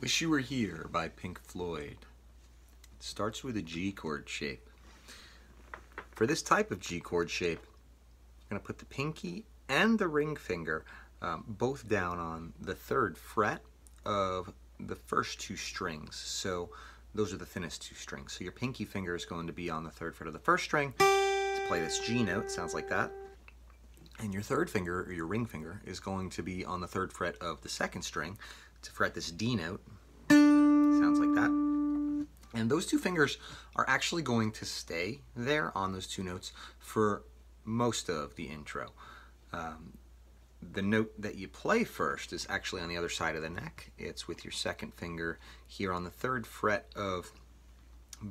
Wish You Were Here by Pink Floyd. It starts with a G chord shape. For this type of G chord shape, I'm going to put the pinky and the ring finger um, both down on the third fret of the first two strings. So those are the thinnest two strings. So your pinky finger is going to be on the third fret of the first string to play this G note, sounds like that. And your third finger, or your ring finger, is going to be on the third fret of the second string to fret this D note. Sounds like that. And those two fingers are actually going to stay there on those two notes for most of the intro. Um, the note that you play first is actually on the other side of the neck. It's with your second finger here on the third fret of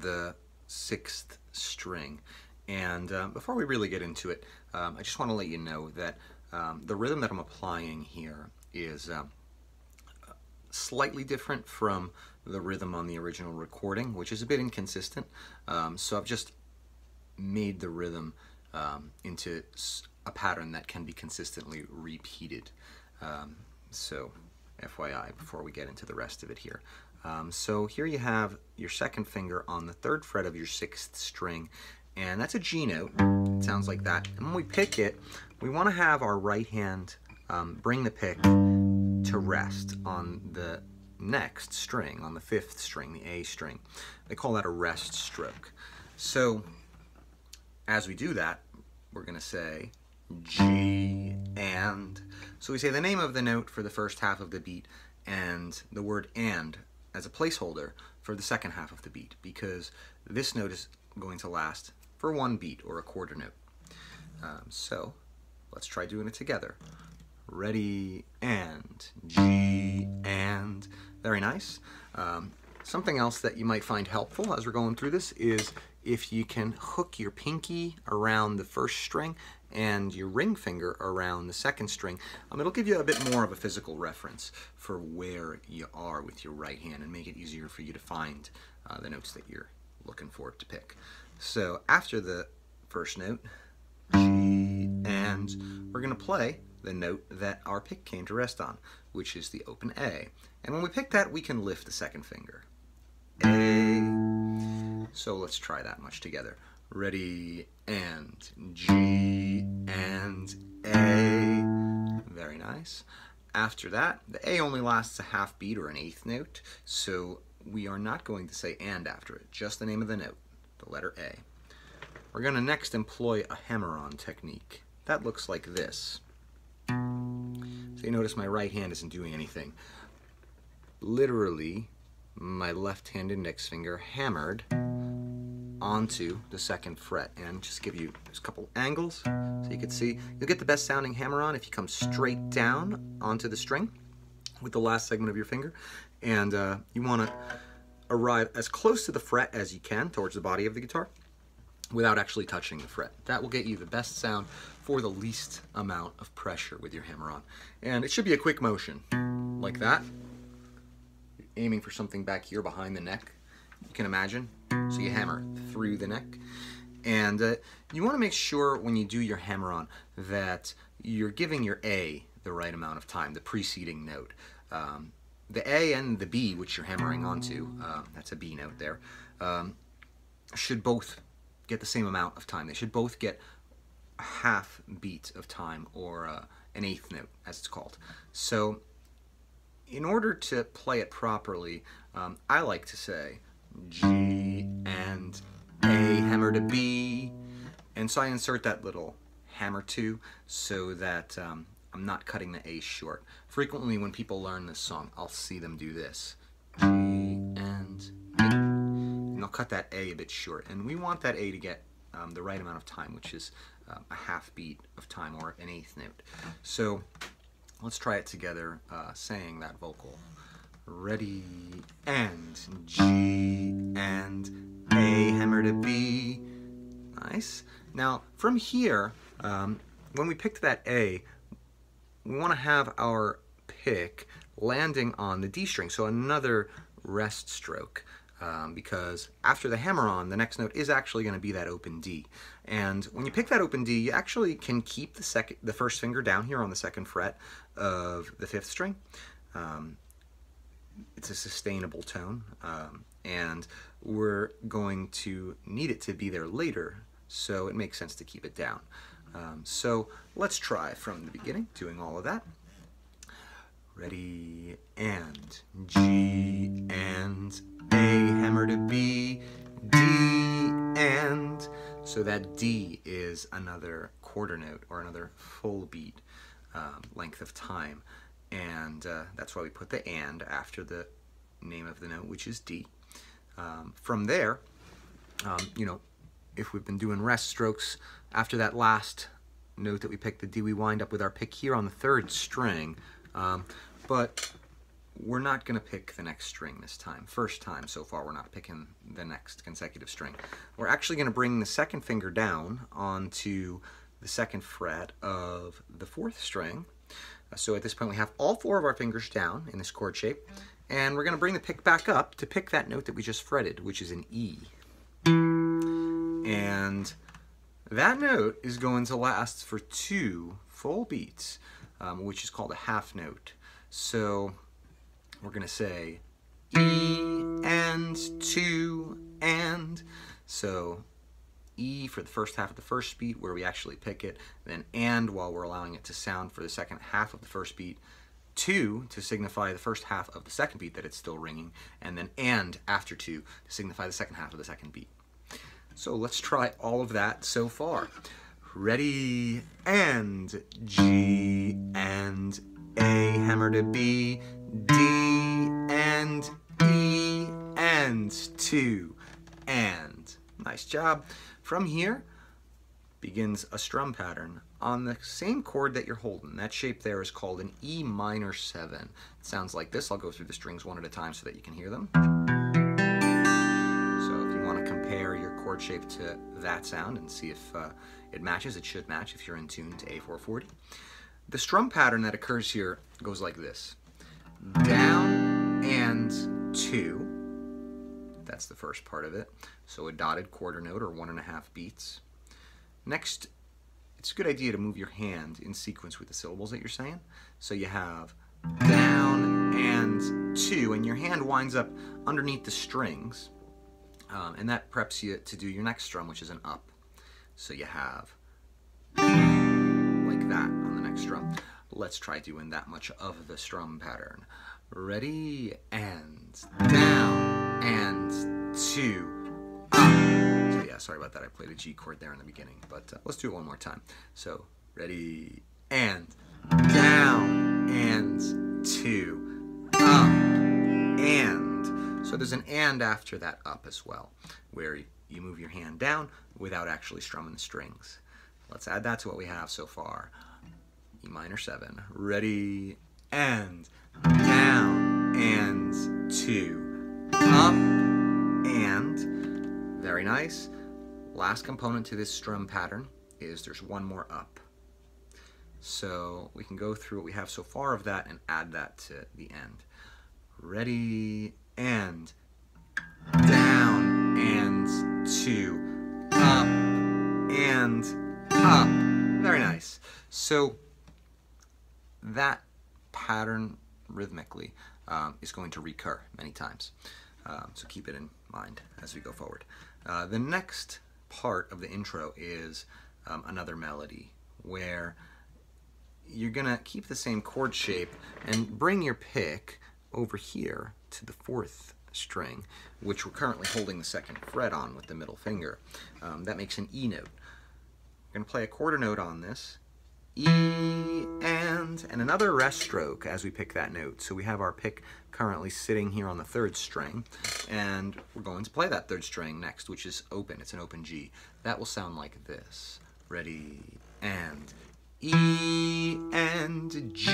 the sixth string. And uh, before we really get into it, um, I just want to let you know that um, the rhythm that I'm applying here is um, slightly different from the rhythm on the original recording, which is a bit inconsistent. Um, so I've just made the rhythm um, into a pattern that can be consistently repeated. Um, so FYI, before we get into the rest of it here. Um, so here you have your second finger on the third fret of your sixth string, and that's a G note. It sounds like that. And when we pick it, we want to have our right hand um, bring the pick to rest on the next string, on the fifth string, the A string. They call that a rest stroke. So as we do that, we're going to say G and. So we say the name of the note for the first half of the beat and the word and as a placeholder for the second half of the beat because this note is going to last for one beat or a quarter note. Um, so let's try doing it together. Ready and G and. Very nice. Um, something else that you might find helpful as we're going through this is if you can hook your pinky around the first string and your ring finger around the second string, um, it'll give you a bit more of a physical reference for where you are with your right hand and make it easier for you to find uh, the notes that you're looking for to pick. So after the first note, G, and we're going to play the note that our pick came to rest on, which is the open A. And when we pick that, we can lift the second finger. A. So let's try that much together. Ready, and G, and A. Very nice. After that, the A only lasts a half beat or an eighth note, so we are not going to say and after it, just the name of the note, the letter A. We're going to next employ a hammer-on technique. That looks like this. So you notice my right hand isn't doing anything. Literally, my left hand index finger hammered onto the second fret. And just give you a couple angles so you can see. You'll get the best sounding hammer on if you come straight down onto the string with the last segment of your finger. And uh, you want to arrive as close to the fret as you can towards the body of the guitar without actually touching the fret. That will get you the best sound for the least amount of pressure with your hammer on. And it should be a quick motion, like that. aiming for something back here behind the neck, you can imagine. So you hammer through the neck. And uh, you want to make sure when you do your hammer on that you're giving your A the right amount of time, the preceding note. Um, the A and the B, which you're hammering onto, uh, that's a B note there, um, should both get the same amount of time. They should both get a half beat of time or uh, an eighth note, as it's called. So in order to play it properly, um, I like to say G and A hammer to B. And so I insert that little hammer two so that um, I'm not cutting the A short. Frequently when people learn this song, I'll see them do this. G. And I'll cut that A a bit short. And we want that A to get um, the right amount of time, which is um, a half beat of time or an eighth note. So let's try it together uh, saying that vocal. Ready and G and A hammer to B. Nice. Now from here, um, when we picked that A, we want to have our pick landing on the D string, so another rest stroke. Um, because after the hammer on, the next note is actually going to be that open D. And when you pick that open D, you actually can keep the second, the first finger down here on the second fret of the fifth string. Um, it's a sustainable tone, um, and we're going to need it to be there later, so it makes sense to keep it down. Um, so let's try from the beginning, doing all of that. Ready, and G, and A, hammer to B, D, and. So that D is another quarter note or another full beat um, length of time. And uh, that's why we put the and after the name of the note, which is D. Um, from there, um, you know, if we've been doing rest strokes, after that last note that we picked, the D, we wind up with our pick here on the third string. Um, but we're not going to pick the next string this time. First time so far, we're not picking the next consecutive string. We're actually going to bring the second finger down onto the second fret of the fourth string. Uh, so at this point, we have all four of our fingers down in this chord shape, and we're going to bring the pick back up to pick that note that we just fretted, which is an E. And that note is going to last for two full beats, um, which is called a half note. So we're going to say E and two and. So E for the first half of the first beat where we actually pick it, then and while we're allowing it to sound for the second half of the first beat, two to signify the first half of the second beat that it's still ringing, and then and after two to signify the second half of the second beat. So let's try all of that so far. Ready, and G, and A, hammer to B, D, and E, and two, and. Nice job. From here begins a strum pattern on the same chord that you're holding. That shape there is called an E minor 7. It sounds like this. I'll go through the strings one at a time so that you can hear them. So if you want to compare your chord shape to that sound and see if uh, it matches, it should match if you're in tune to A440. The strum pattern that occurs here goes like this. Down and 2 that's the first part of it. So a dotted quarter note or one and a half beats. Next, it's a good idea to move your hand in sequence with the syllables that you're saying. So you have down and two, and your hand winds up underneath the strings, um, and that preps you to do your next strum, which is an up. So you have like that on the next strum. Let's try doing that much of the strum pattern. Ready, and down, and two, up. So yeah, sorry about that. I played a G chord there in the beginning, but uh, let's do it one more time. So ready, and down, and two, up, and. So there's an and after that up as well, where you move your hand down without actually strumming the strings. Let's add that to what we have so far. E minor 7. Ready, and down and two, up and, very nice. Last component to this strum pattern is there's one more up. So we can go through what we have so far of that and add that to the end. Ready, and down and two, up and up. Very nice. So that pattern rhythmically um, is going to recur many times. Um, so keep it in mind as we go forward. Uh, the next part of the intro is um, another melody where you're going to keep the same chord shape and bring your pick over here to the fourth string, which we're currently holding the second fret on with the middle finger. Um, that makes an E note. Going to play a quarter note on this, E and, and another rest stroke as we pick that note. So we have our pick currently sitting here on the third string, and we're going to play that third string next, which is open. It's an open G. That will sound like this. Ready, and E and G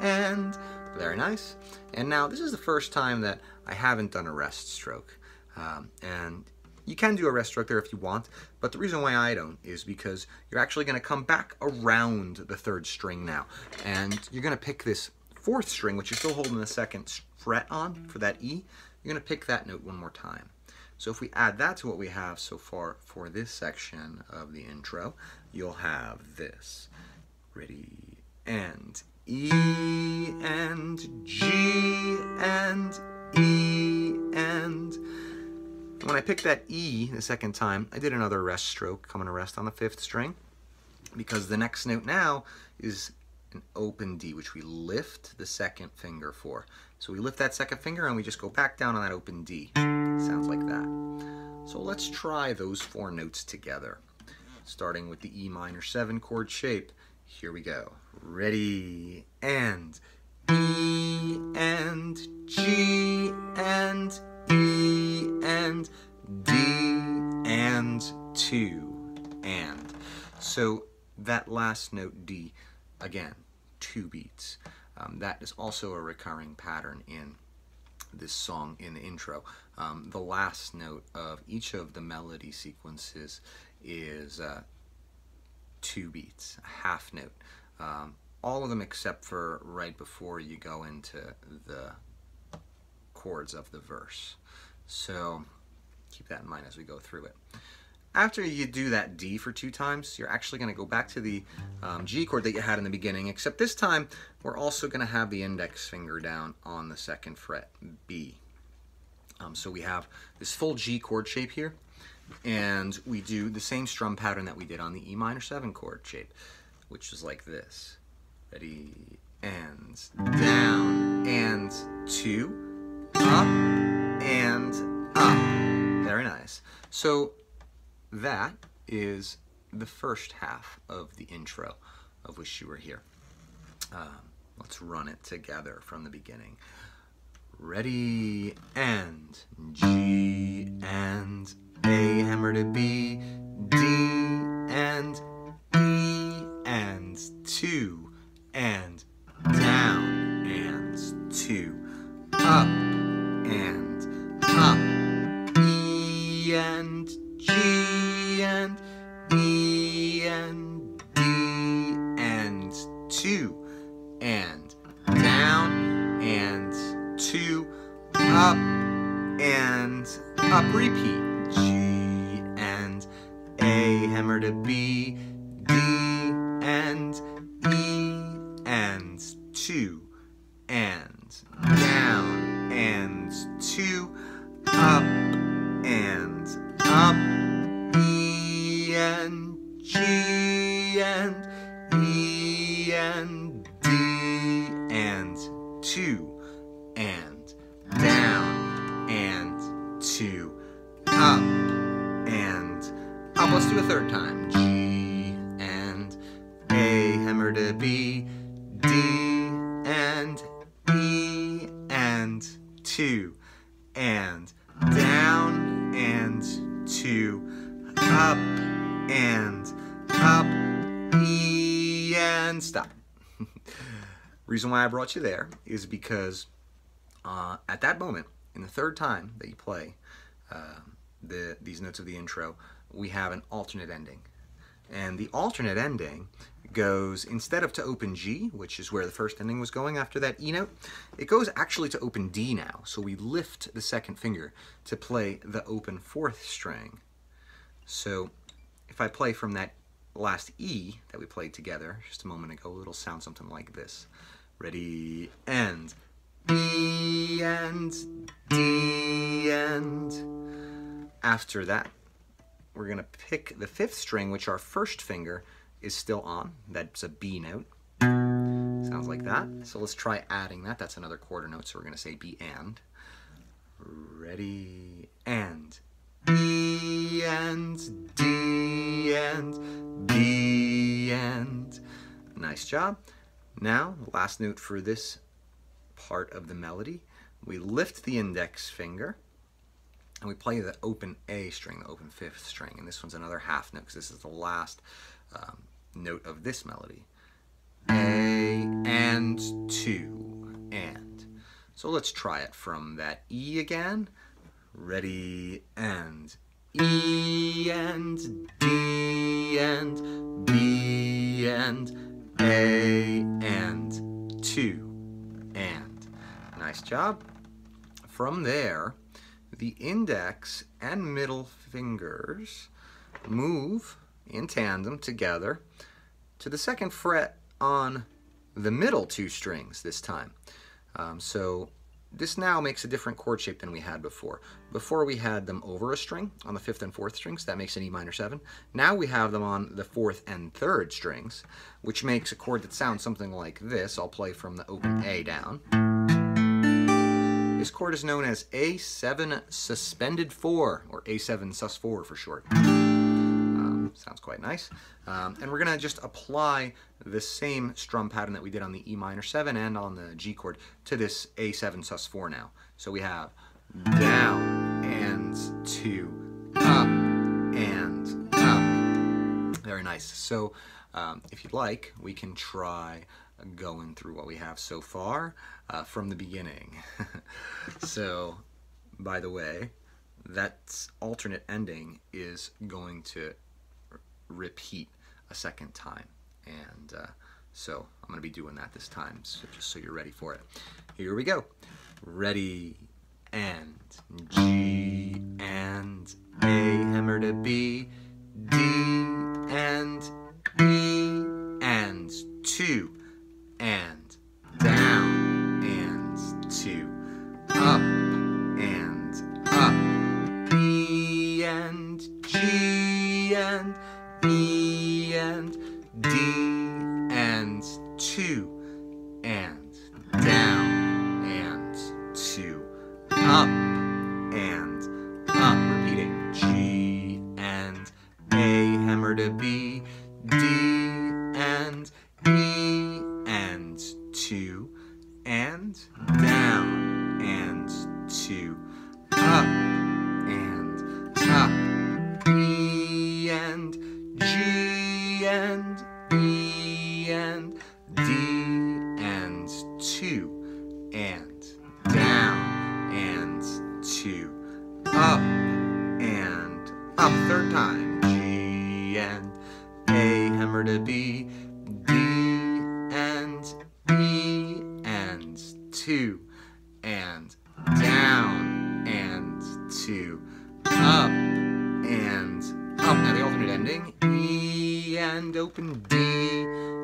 and very nice. And now this is the first time that I haven't done a rest stroke. Um, and you can do a rest stroke there if you want, but the reason why I don't is because you're actually going to come back around the third string now. And you're going to pick this fourth string, which you're still holding the second fret on for that E. You're going to pick that note one more time. So if we add that to what we have so far for this section of the intro, you'll have this. Ready, and E and G and E and when I picked that E the second time, I did another rest stroke, coming to rest on the fifth string, because the next note now is an open D, which we lift the second finger for. So we lift that second finger and we just go back down on that open D. Sounds like that. So let's try those four notes together, starting with the E minor 7 chord shape. Here we go. Ready, and E and G and and D and 2 and. So that last note D, again, two beats. Um, that is also a recurring pattern in this song in the intro. Um, the last note of each of the melody sequences is uh, two beats, a half note. Um, all of them except for right before you go into the chords of the verse. So keep that in mind as we go through it. After you do that D for two times, you're actually going to go back to the um, G chord that you had in the beginning, except this time we're also going to have the index finger down on the second fret, B. Um, so we have this full G chord shape here, and we do the same strum pattern that we did on the E minor 7 chord shape, which is like this. Ready, and down, and two, up, and up. Very nice. So that is the first half of the intro of Wish You Were Here. Um, let's run it together from the beginning. Ready, and G, and A, hammer to B, G and E and D and two, and down, and two, up, and up. Let's do a third time. G and A, hammer to B, D and E and two, The reason why I brought you there is because uh, at that moment, in the third time that you play uh, the these notes of the intro, we have an alternate ending. And the alternate ending goes, instead of to open G, which is where the first ending was going after that E note, it goes actually to open D now. So we lift the second finger to play the open fourth string. So if I play from that last E that we played together just a moment ago, it'll sound something like this. Ready, and B and D and after that we're to pick the fifth string which our first finger is still on. That's a B note. Sounds like that. So let's try adding that. That's another quarter note so we're to say B and. Ready, and B and D and B and. Nice job. Now, last note for this part of the melody, we lift the index finger and we play the open A string, the open fifth string. And this one's another half note because this is the last um, note of this melody. A and two and. So let's try it from that E again. Ready and E and D and B and A and two and. Nice job. From there, the index and middle fingers move in tandem together to the second fret on the middle two strings this time. Um, so this now makes a different chord shape than we had before. Before we had them over a string on the fifth and fourth strings, that makes an E minor 7. Now we have them on the fourth and third strings, which makes a chord that sounds something like this. I'll play from the open A down. This chord is known as A7 suspended 4, or A7 sus 4 for short. Sounds quite nice. Um, and we're going to just apply the same strum pattern that we did on the E minor 7 and on the G chord to this A7 sus 4 now. So we have down and two, up and up. Very nice. So um, if you'd like, we can try going through what we have so far uh, from the beginning. so, by the way, that alternate ending is going to repeat a second time. And uh, so I'm going to be doing that this time, so just so you're ready for it. Here we go. Ready and G and A hammer to B, D and E and two Ending E and open D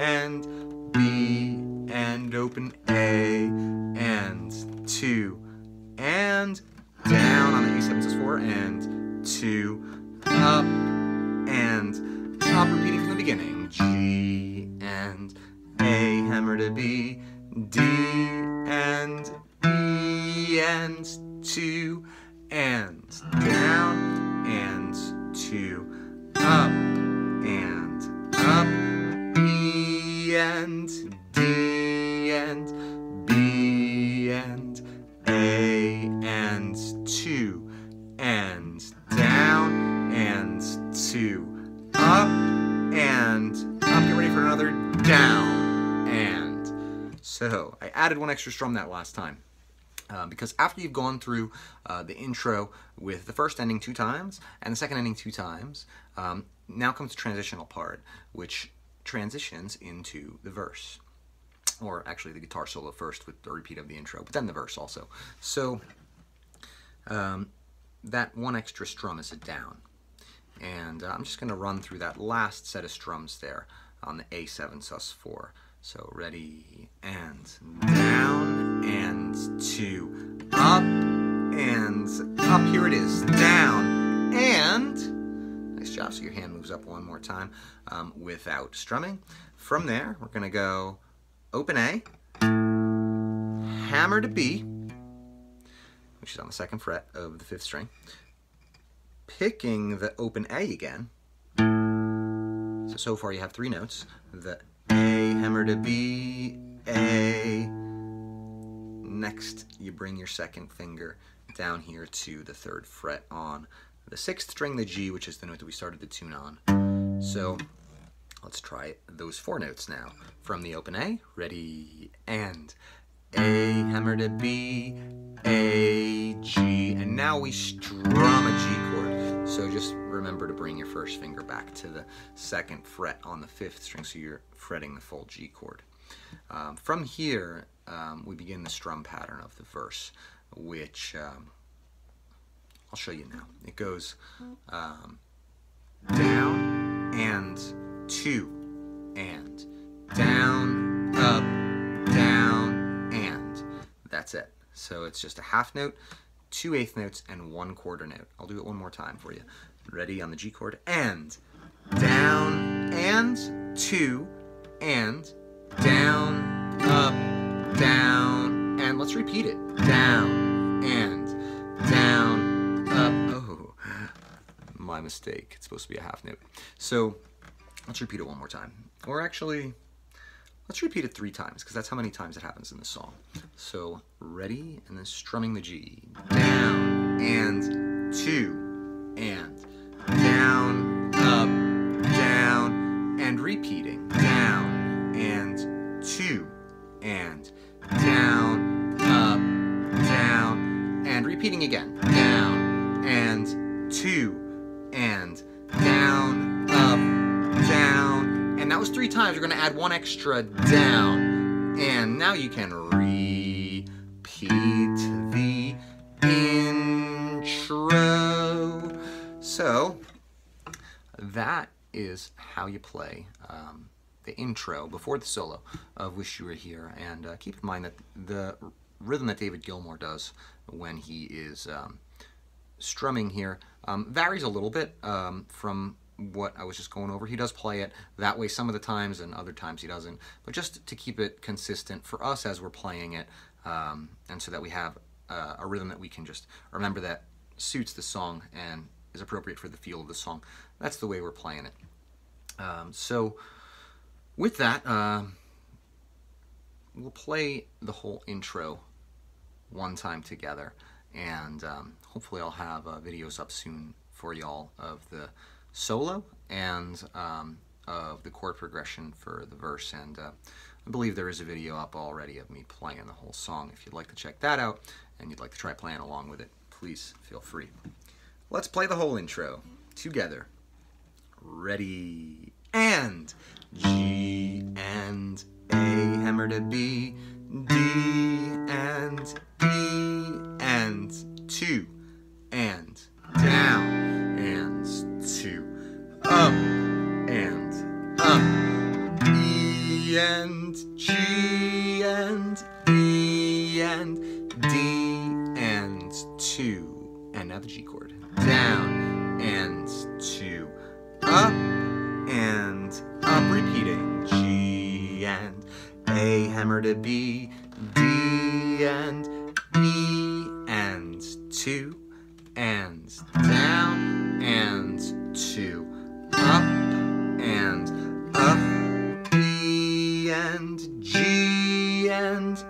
and B and open A and two and down on the E7 sus 4 and two up and up repeating from the beginning. G and A hammer to B D and E and two and down and two up and up E and D and B and A and two and down and two up and up. Get ready for another down and. So I added one extra strum that last time. Uh, because after you've gone through uh, the intro with the first ending two times and the second ending two times, um, now comes the transitional part, which transitions into the verse. Or actually the guitar solo first with the repeat of the intro, but then the verse also. So um, that one extra strum is a down. And uh, I'm just going to run through that last set of strums there on the A7 sus 4. So ready and down and two up and up. Here it is. Down and nice job. So your hand moves up one more time um, without strumming. From there, we're going to go open A, hammer to B, which is on the second fret of the fifth string, picking the open A again. So, so far you have three notes. The A, hammer to B, A. Next, you bring your second finger down here to the third fret on the sixth string, the G, which is the note that we started the tune on. So let's try those four notes now. From the open A, ready, and A, hammer to B, A, G, and now we strum a G chord. So just remember to bring your first finger back to the second fret on the fifth string so you're fretting the full G chord. Um, from here, um, we begin the strum pattern of the verse, which um, I'll show you now. It goes um, down and two and down, up, down, and. That's it. So it's just a half note, two eighth notes, and one quarter note. I'll do it one more time for you. Ready on the G chord, and down, and two, and down, up, down, and let's repeat it. Down, and down, mistake. It's supposed to be a half note. So let's repeat it one more time. Or actually, let's repeat it three times because that's how many times it happens in the song. So ready, and then strumming the G. Down, and two, and extra down. And now you can repeat the intro. So, that is how you play um, the intro before the solo of Wish You Were Here. And uh, keep in mind that the rhythm that David Gilmour does when he is um, strumming here um, varies a little bit um, from what I was just going over. He does play it that way some of the times and other times he doesn't. But just to keep it consistent for us as we're playing it um, and so that we have uh, a rhythm that we can just remember that suits the song and is appropriate for the feel of the song. That's the way we're playing it. Um, so with that, uh, we'll play the whole intro one time together and um, hopefully I'll have uh, videos up soon for y'all of the solo and um, of the chord progression for the verse and uh, I believe there is a video up already of me playing the whole song. If you'd like to check that out and you'd like to try playing along with it, please feel free. Let's play the whole intro together. Ready and G and A hammer to B, D and E and two and to B D and E and two and down and two up and up E and G and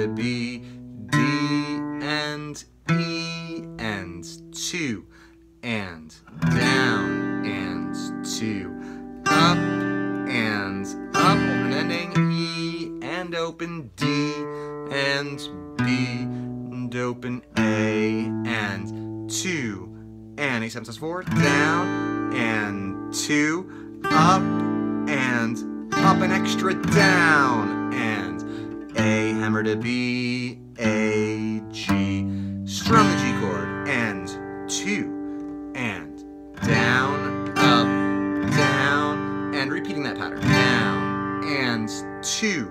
to B D and E and two and down and two. Up and up open ending E and open D and B and open A and two. And A seven sus four down and two. Up and up an extra down hammer to B A G strum the G chord and two and down up down and repeating that pattern. Down and two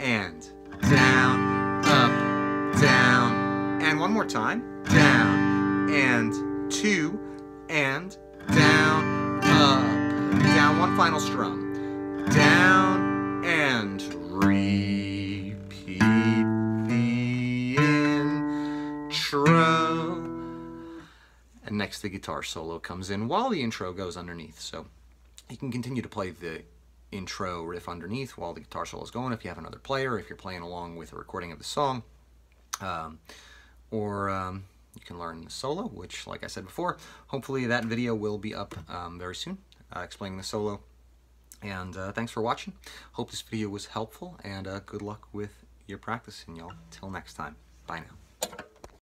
and down up down and one more time. Down and two and down up down one final strum. Down and repeat next the guitar solo comes in while the intro goes underneath so you can continue to play the intro riff underneath while the guitar solo is going if you have another player, if you're playing along with a recording of the song. Um, or um, you can learn the solo, which, like I said before, hopefully that video will be up um, very soon, uh, explaining the solo. And uh, thanks for watching. Hope this video was helpful, and uh, good luck with your practice, and y'all. Till next time. Bye now.